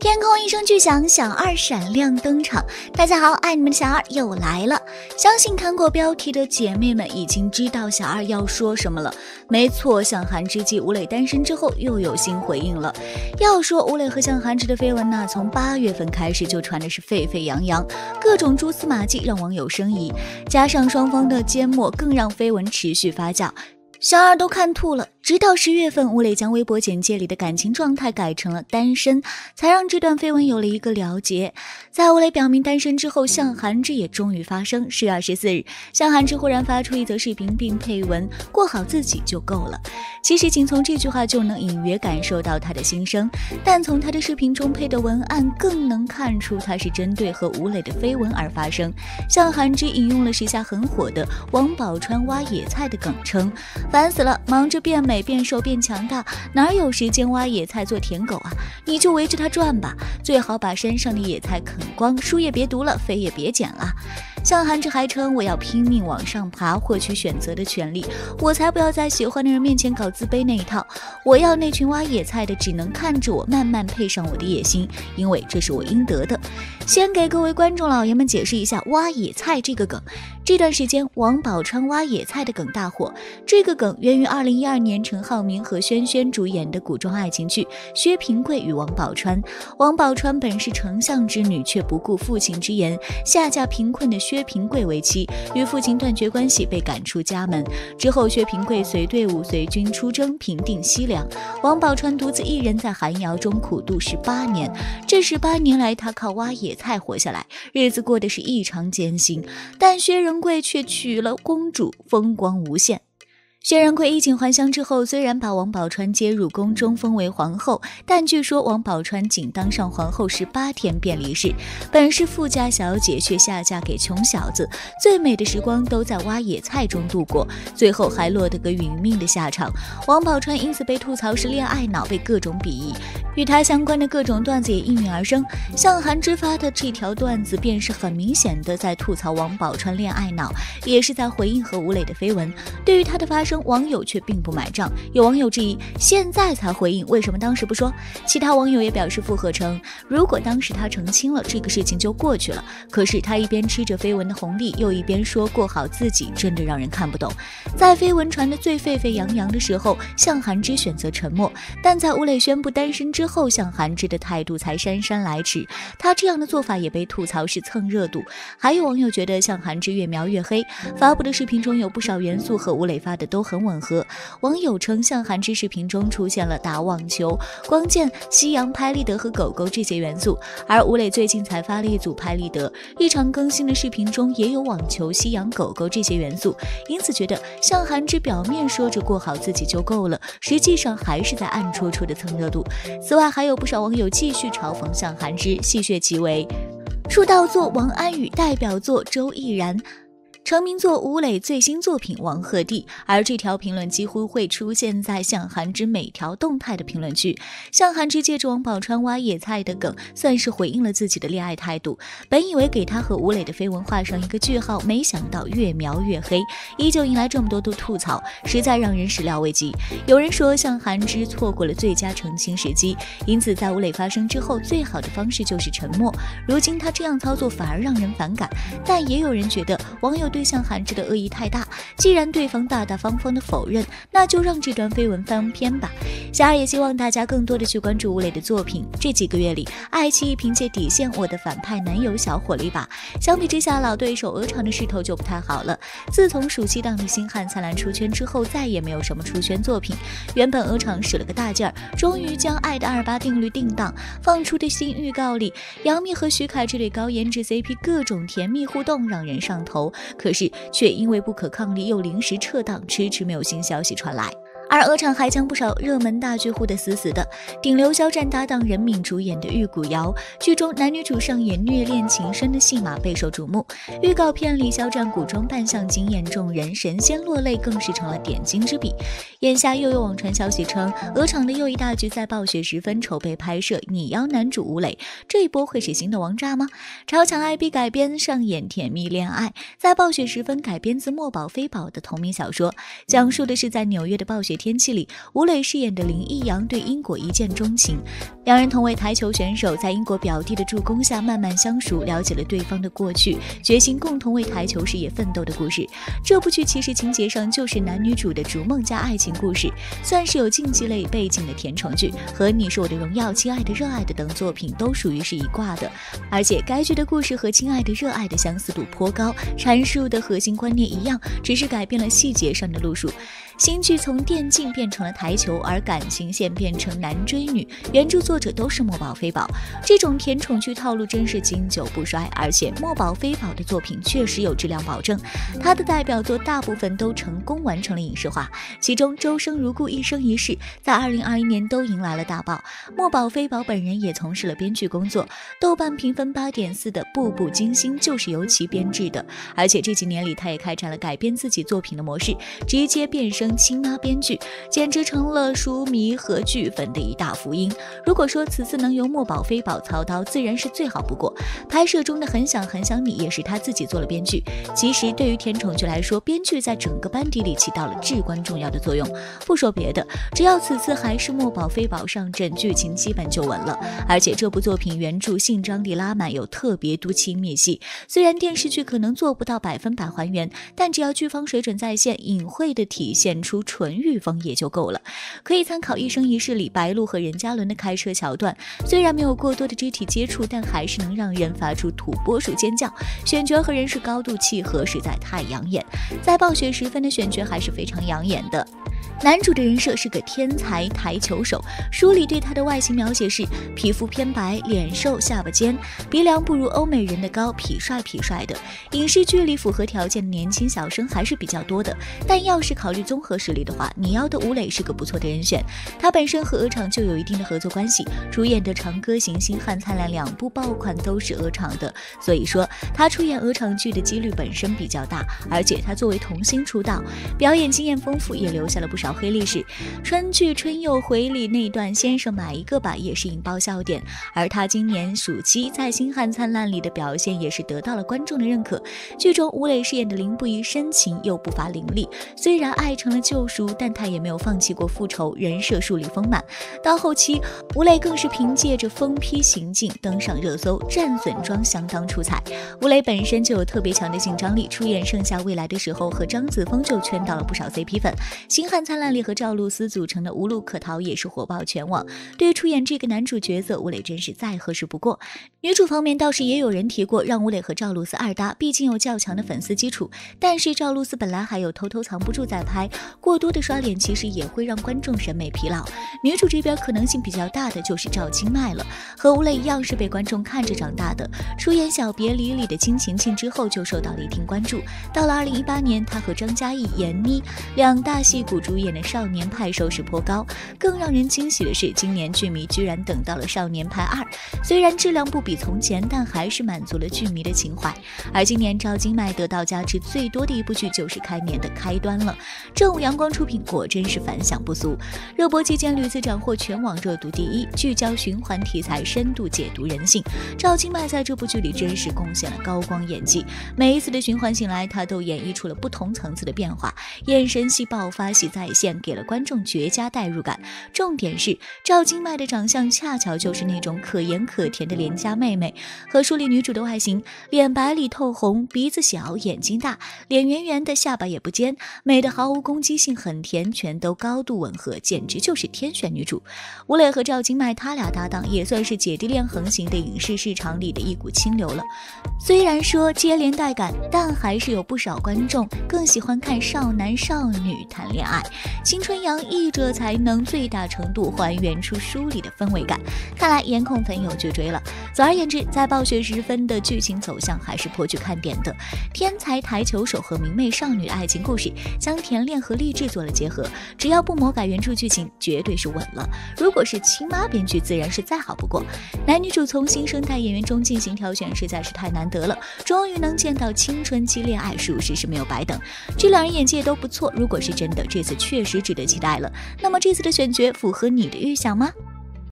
天空一声巨响，小二闪亮登场。大家好，爱你们的小二又来了。相信看过标题的姐妹们已经知道小二要说什么了。没错，向寒之继吴磊单身之后又有新回应了。要说吴磊和向寒之的绯闻呢，从八月份开始就传的是沸沸扬扬，各种蛛丝马迹让网友生疑，加上双方的缄默，更让绯闻持续发酵。小二都看吐了。直到十月份，吴磊将微博简介里的感情状态改成了单身，才让这段绯闻有了一个了结。在吴磊表明单身之后，向涵之也终于发声。十月二十四日，向涵之忽然发出一则视频，并配文：“过好自己就够了。”其实，仅从这句话就能隐约感受到他的心声，但从他的视频中配的文案，更能看出他是针对和吴磊的绯闻而发声。向涵之引用了时下很火的王宝钏挖野菜的梗，称：“烦死了，忙着变美。”变瘦变强大，哪有时间挖野菜做舔狗啊？你就围着它转吧，最好把山上的野菜啃光，书也别读了，肥也别减了。向寒之还称：“我要拼命往上爬，获取选择的权利。我才不要在喜欢的人面前搞自卑那一套。我要那群挖野菜的只能看着我慢慢配上我的野心，因为这是我应得的。”先给各位观众老爷们解释一下挖野菜这个梗。这段时间，王宝钏挖野菜的梗大火。这个梗源于二零一二年陈浩民和轩轩主演的古装爱情剧《薛平贵与王宝钏》。王宝钏本是丞相之女，却不顾父亲之言，下嫁贫困的薛平贵为妻，与父亲断绝关系，被赶出家门。之后，薛平贵随队伍随军出征，平定西凉。王宝钏独自一人在寒窑中苦度十八年。这十八年来，他靠挖野菜活下来，日子过得是异常艰辛。但薛仁。贵却娶了公主，风光无限。薛仁贵衣锦还乡之后，虽然把王宝钏接入宫中，封为皇后，但据说王宝钏仅当上皇后十八天便离世。本是富家小姐，却下嫁给穷小子，最美的时光都在挖野菜中度过，最后还落得个殒命的下场。王宝钏因此被吐槽是恋爱脑，被各种鄙夷。与他相关的各种段子也应运而生。向寒之发的这条段子，便是很明显的在吐槽王宝钏恋爱脑，也是在回应和吴磊的绯闻。对于他的发声，网友却并不买账。有网友质疑：现在才回应，为什么当时不说？其他网友也表示附和称：如果当时他澄清了，这个事情就过去了。可是他一边吃着绯闻的红利，又一边说过好自己，真的让人看不懂。在绯闻传得最沸沸扬扬的时候，向寒之选择沉默；但在吴磊宣布单身之后，向寒之的态度才姗姗来迟。他这样的做法也被吐槽是蹭热度。还有网友觉得向寒之越描越黑，发布的视频中有不少元素和吴磊发的都很吻合。网友称向寒之视频中出现了打网球、光剑、夕阳、拍立得和狗狗这些元素，而吴磊最近才发了一组拍立得，日常更新的视频中也有网球、夕阳、狗狗这些元素，因此觉得向寒之表面说着过好自己就够了，实际上还是在暗戳戳的蹭热度。此外，还有不少网友继续嘲讽向涵之，戏谑其为出道作王安宇，代表作周翊然。成名作吴磊最新作品《王鹤棣》，而这条评论几乎会出现在向寒之每条动态的评论区。向寒之借着王宝钏挖野菜的梗，算是回应了自己的恋爱态度。本以为给他和吴磊的绯闻画上一个句号，没想到越描越黑，依旧引来这么多的吐槽，实在让人始料未及。有人说向寒之错过了最佳澄清时机，因此在吴磊发声之后，最好的方式就是沉默。如今他这样操作反而让人反感。但也有人觉得网友对。对向寒之的恶意太大，既然对方大大方方的否认，那就让这段绯闻翻篇吧。小二也希望大家更多的去关注吴磊的作品。这几个月里，爱奇艺凭借《底线》我的反派男友小火了一把。相比之下，老对手鹅厂的势头就不太好了。自从暑期档的星汉灿烂出圈之后，再也没有什么出圈作品。原本鹅厂使了个大劲儿，终于将《爱的二八定律》定档，放出的新预告里，杨幂和徐凯这对高颜值 CP 各种甜蜜互动，让人上头。可可是，却因为不可抗力又临时撤档，迟迟没有新消息传来。而鹅厂还将不少热门大剧护得死死的，顶流肖战搭档任敏主演的《玉骨遥》剧中男女主上演虐恋情深的戏码备受瞩目。预告片里肖战古装扮相惊艳众人，神仙落泪更是成了点睛之笔。眼下又有网传消息称，鹅厂的又一大剧在暴雪时分筹备拍摄，拟邀男主吴磊，这一波会是新的王炸吗？超强 IP 改编上演甜蜜恋爱，在暴雪时分改编自墨宝非宝的同名小说，讲述的是在纽约的暴雪。天气》里，吴磊饰演的林一阳对英国一见钟情，两人同为台球选手，在英国表弟的助攻下慢慢相熟，了解了对方的过去，决心共同为台球事业奋斗的故事。这部剧其实情节上就是男女主的逐梦加爱情故事，算是有竞技类背景的甜宠剧，和《你是我的荣耀》《亲爱的热爱的》等作品都属于是一挂的。而且该剧的故事和《亲爱的热爱的》相似度颇高，阐述的核心观念一样，只是改变了细节上的路数。新剧从电竞变成了台球，而感情线变成男追女，原著作者都是墨宝非宝。这种甜宠剧套路真是经久不衰，而且墨宝非宝的作品确实有质量保证。他的代表作大部分都成功完成了影视化，其中《周生如故一生一世》在二零二一年都迎来了大爆。墨宝非宝本人也从事了编剧工作，豆瓣评分八点四的《步步惊心》就是由其编制的。而且这几年里，他也开展了改编自己作品的模式，直接变身。亲妈编剧，简直成了书迷和剧粉的一大福音。如果说此次能由墨宝非宝操刀，自然是最好不过。拍摄中的很想很想你，也是他自己做了编剧。其实对于甜宠剧来说，编剧在整个班底里起到了至关重要的作用。不说别的，只要此次还是墨宝非宝上阵，剧情基本就稳了。而且这部作品原著性张力拉满，有特别多亲密戏。虽然电视剧可能做不到百分百还原，但只要剧方水准在线，隐晦的体现。出纯欲风也就够了，可以参考《一生一世》里白鹿和任嘉伦的开车桥段，虽然没有过多的肢体接触，但还是能让人发出土拨鼠尖叫。选角和人是高度契合，实在太养眼。在暴雪时分的选角还是非常养眼的。男主的人设是个天才台球手，书里对他的外形描写是皮肤偏白，脸瘦，下巴尖，鼻梁不如欧美人的高，痞帅痞帅的。影视剧里符合条件的年轻小生还是比较多的，但要是考虑综合实力的话，你要的吴磊是个不错的人选。他本身和鹅厂就有一定的合作关系，主演的《长歌行》《星汉灿烂》两部爆款都是鹅厂的，所以说他出演鹅厂剧的几率本身比较大。而且他作为童星出道，表演经验丰富，也留下了不少。黑历史，春去《春又回》里那段“先生买一个吧”也是引爆笑点，而他今年暑期在《星汉灿烂》里的表现也是得到了观众的认可。剧中吴磊饰演的林不疑深情又不乏凌厉，虽然爱成了救赎，但他也没有放弃过复仇，人设树立丰满。到后期，吴磊更是凭借着疯批行径登上热搜，战损妆相当出彩。吴磊本身就有特别强的性张力，出演《盛夏未来》的时候和张子枫就圈到了不少 CP 粉，《星汉灿烂》。烂里和赵露思组成的《无路可逃》也是火爆全网。对于出演这个男主角色，吴磊真是再合适不过。女主方面倒是也有人提过让吴磊和赵露思二搭，毕竟有较强的粉丝基础。但是赵露思本来还有偷偷藏不住在拍，过多的刷脸其实也会让观众审美疲劳。女主这边可能性比较大的就是赵今麦了，和吴磊一样是被观众看着长大的。出演《小别离》里的金晴晴之后就受到了一定关注。到了二零一八年，她和张嘉译、闫妮两大戏骨主演的。少年派收视颇高，更让人惊喜的是，今年剧迷居然等到了少年派二。虽然质量不比从前，但还是满足了剧迷的情怀。而今年赵今麦得到加持最多的一部剧就是开年的开端了，正午阳光出品，果真是反响不俗。热播期间屡次斩获全网热度第一，聚焦循环题材，深度解读人性。赵今麦在这部剧里真是贡献了高光演技，每一次的循环醒来，他都演绎出了不同层次的变化，眼神戏、爆发戏再现。给了观众绝佳代入感。重点是赵今麦的长相恰巧就是那种可盐可甜的邻家妹妹，和书里女主的外形，脸白里透红，鼻子小，眼睛大，脸圆圆的，下巴也不尖，美的毫无攻击性，很甜，全都高度吻合，简直就是天选女主。吴磊和赵今麦他俩搭档，也算是姐弟恋横行的影视市场里的一股清流了。虽然说接连带感，但还是有不少观众更喜欢看少男少女谈恋爱。青春洋溢着，才能最大程度还原出书里的氛围感。看来颜控粉有剧追了。总而言之，在暴雪时分的剧情走向还是颇具看点的。天才台球手和明媚少女的爱情故事，将甜恋和励志做了结合。只要不魔改原著剧情，绝对是稳了。如果是亲妈编剧，自然是再好不过。男女主从新生代演员中进行挑选，实在是太难得了。终于能见到青春期恋爱，属实是没有白等。这两人演技也都不错。如果是真的，这次确实。值得期待了。那么这次的选角符合你的预想吗？